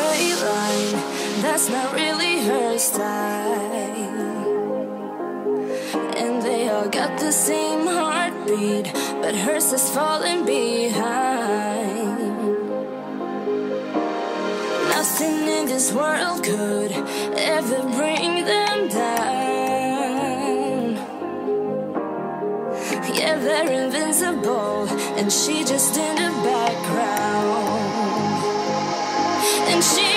straight line. That's not really her style. And they all got the same heartbeat, but hers is falling behind. Nothing in this world could ever bring them down. Yeah, they're invincible, and she just in the background. And